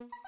you.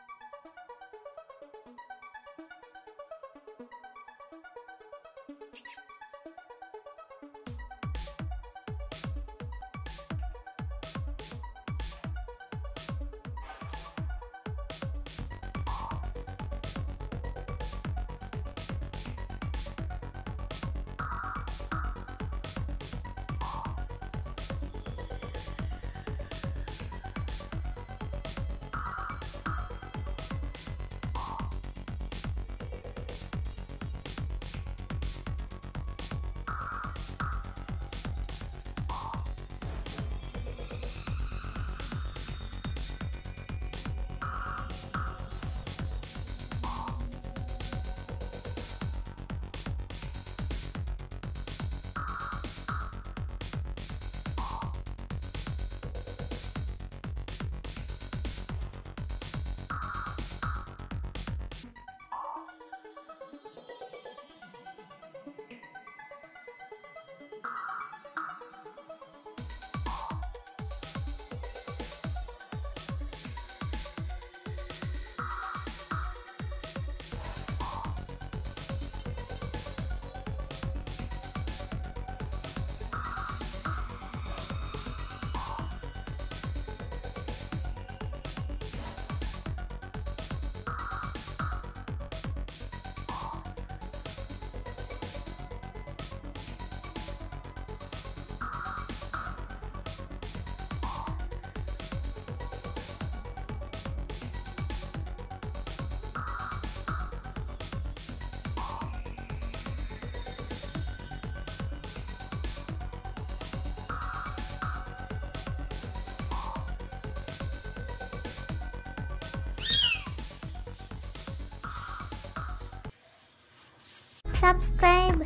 Subscribe